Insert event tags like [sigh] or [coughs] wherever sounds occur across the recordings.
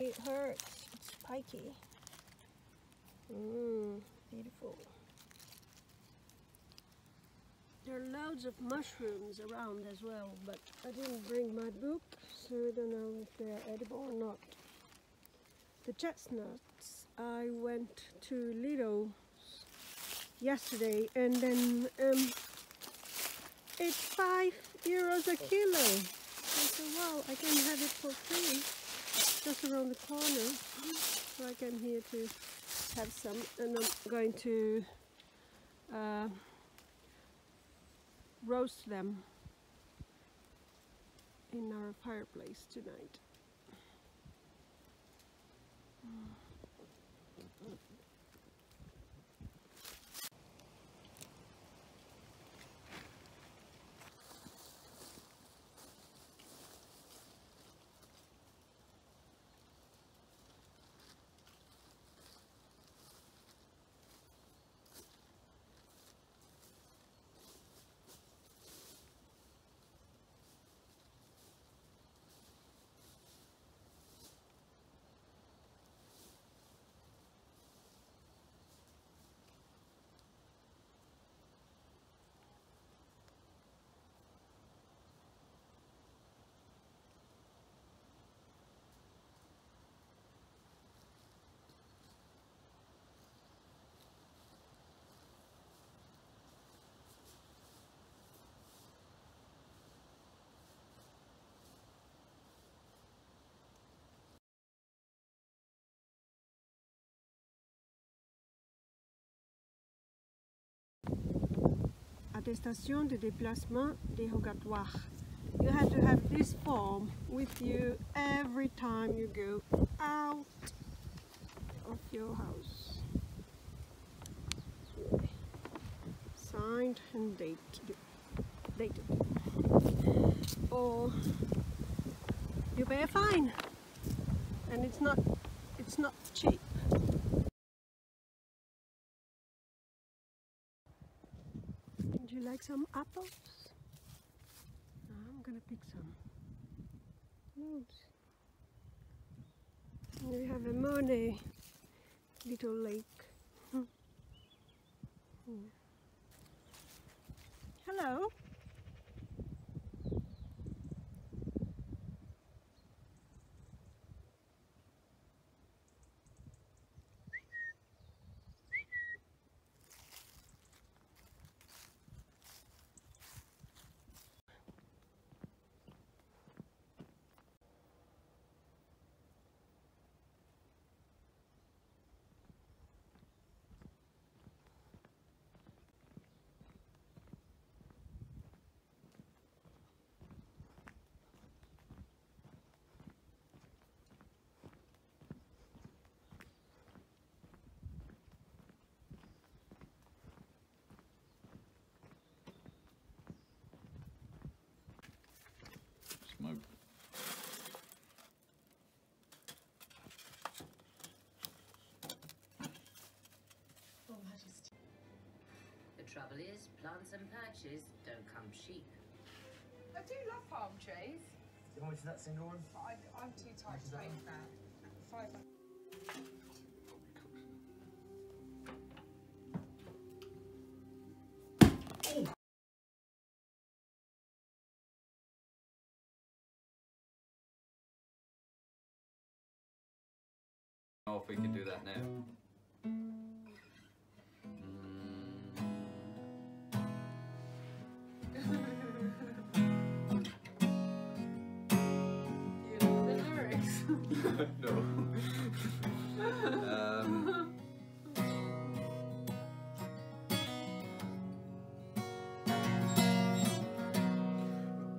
It hurts. It's spiky. Mmm, beautiful. There are loads of mushrooms around as well, but I didn't bring my book, so I don't know if they're edible or not. The chestnuts, I went to Lidl yesterday and then um, it's five euros a kilo. I said, wow, I can have it for free just around the corner. So I came here to have some and I'm going to uh, roast them in our fireplace tonight. Attestation de déplacement dérogatoire. You have to have this form with you every time you go out of your house. Signed and dated. dated. Or you pay a fine and it's not it's not cheap. Like some apples? I'm gonna pick some. Loads. We have a Monet little lake. Hmm. Hmm. Hello. Smoke. The trouble is, plants and perches don't come cheap. I do love palm trees, How much is that single one? I, I'm too tight is to that pay one? for that. Five. know oh, if we can do that now. No. [laughs] um,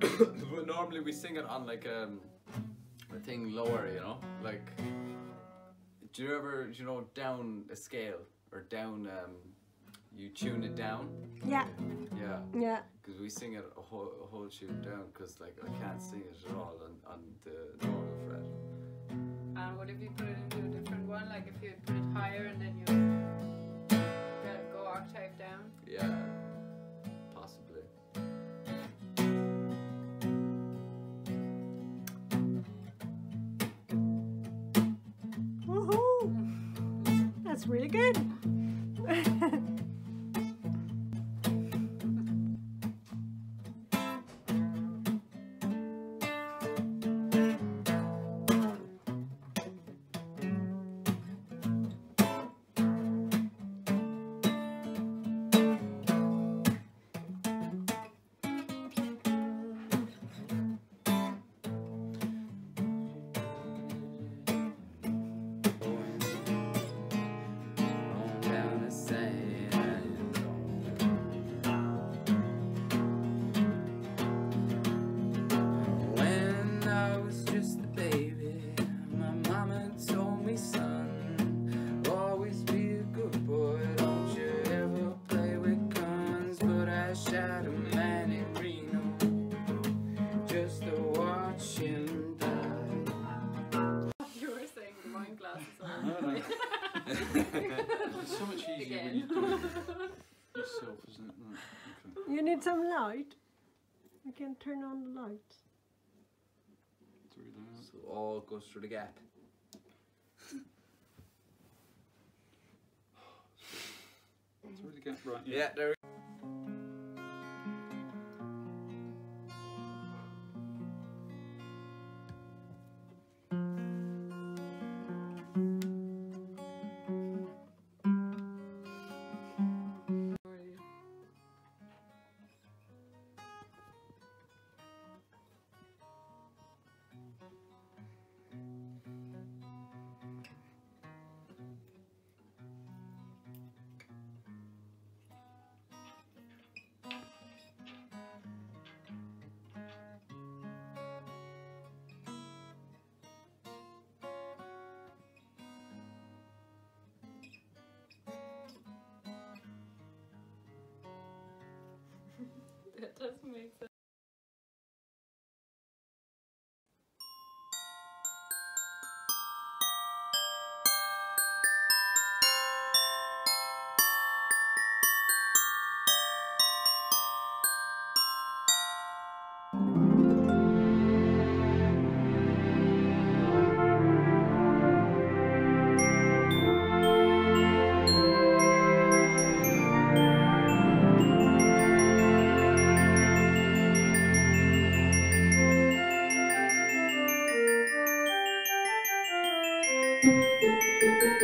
[coughs] but normally we sing it on like um, a thing lower, you know, like. Do you ever, you know, down a scale or down, um, you tune it down? Yeah, Yeah. yeah. Because we sing it a whole, a whole tune down because like I can't sing it at all on, on the normal fret. And what if you put it into a different one? Like if you put it higher and then you go octave down? Yeah, possibly. Woohoo! That's really good. [laughs] need some light. I can turn on the lights. So all goes through the gap. through the gap, right? Yeah, yeah there. [laughs] that does make sense. Música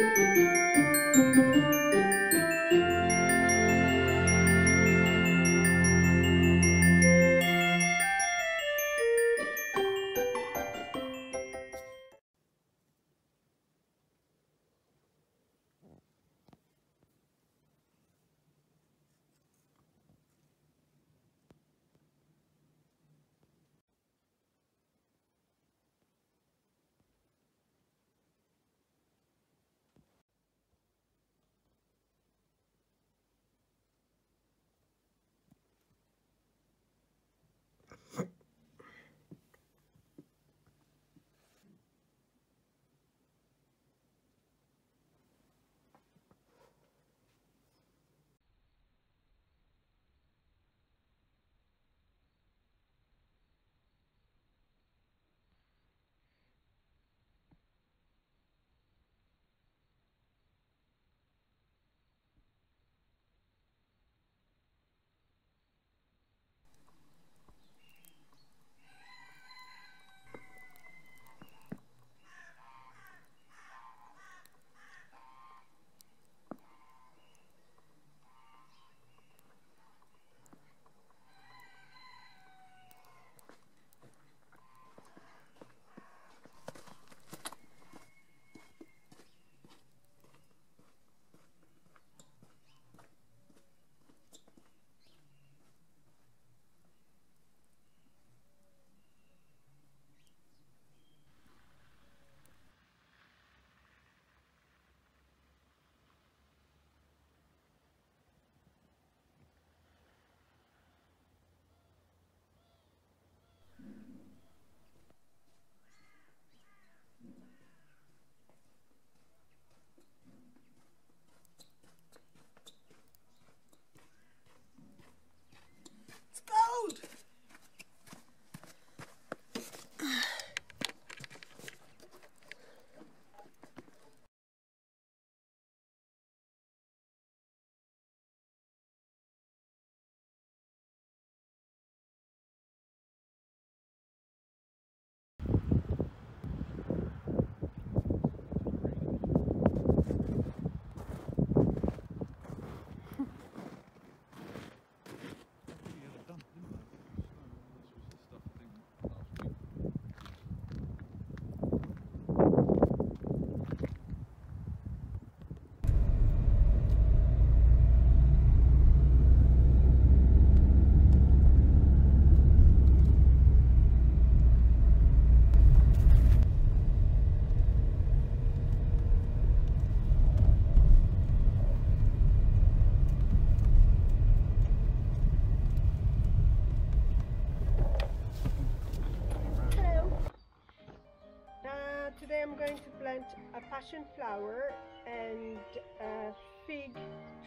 passion flower and a fig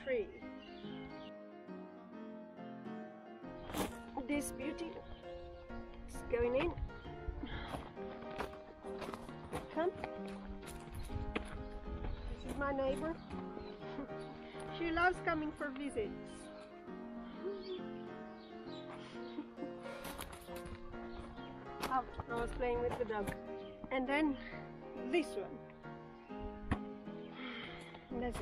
tree. This beauty is going in. Come. This is my neighbor. [laughs] she loves coming for visits. [laughs] oh, I was playing with the dog. And then this one. It.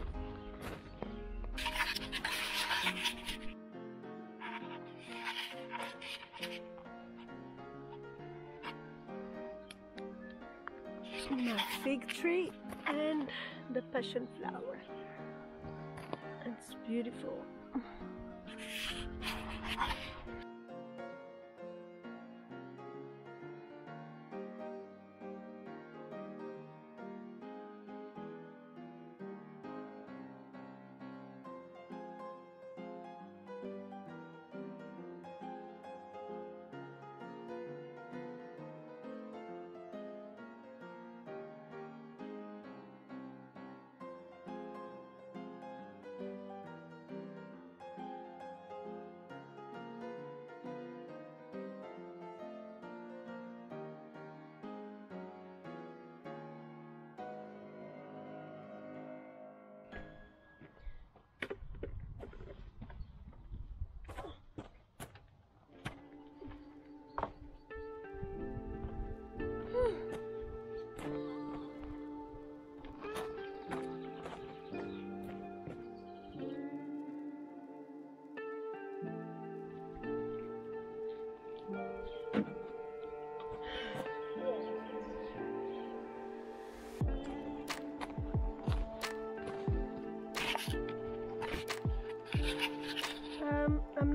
My fig tree and the passion flower. It's beautiful.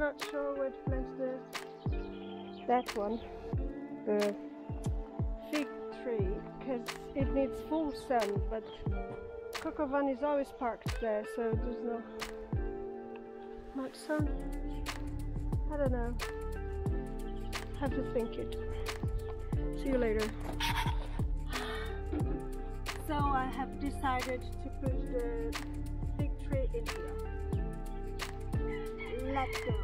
Not sure where to plant the that one, the fig tree, because it needs full sun. But Coq au Van is always parked there, so there's no much sun. I don't know. Have to think it. See you later. So I have decided to put the fig tree in here. Let's go.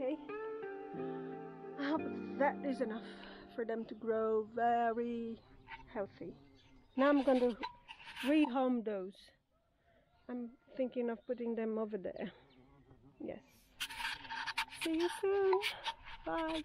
Okay. Ah, I hope that is enough for them to grow very healthy. Now I'm going to rehome those. I'm thinking of putting them over there. Yes. See you soon. Bye.